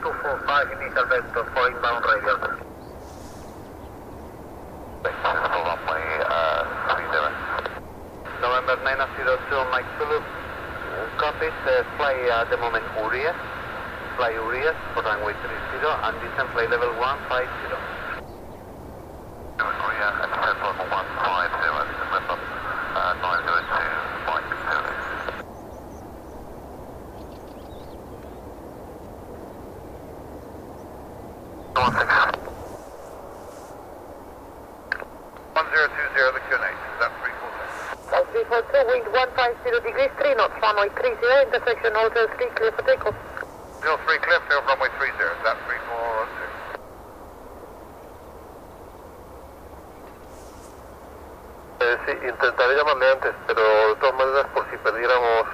245 initial vector for inbound radial. Hold on my uh, 37. November 902, Mike Philip. Copy, uh, fly uh, at the moment Urias. Fly Urias for runway 30 and descend fly level 150. vehicle 2, wind 150 degrees, 3 knots, runway 30, intersection Hotel 3, clear for takeoff. Still 3 clear, still runway 30, is that 3402? Eh, sí, intentaré llamarle antes, pero de todas maneras, por si perdiéramos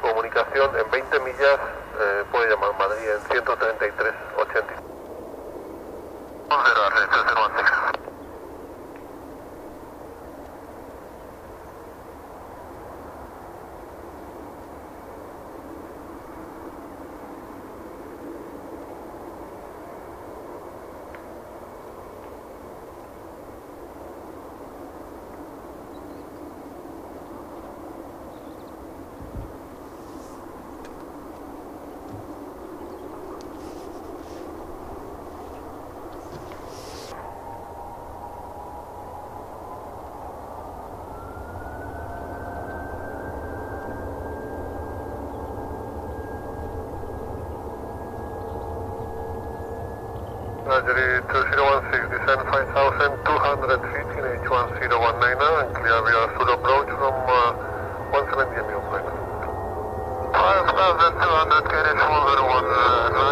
comunicación, en 20 millas eh, puede llamar Madrid, en 133. Nigeria 2016, descend 5200 feet in H1019 and clear to should approach from uh, 170 mu. 5200 carriage 401.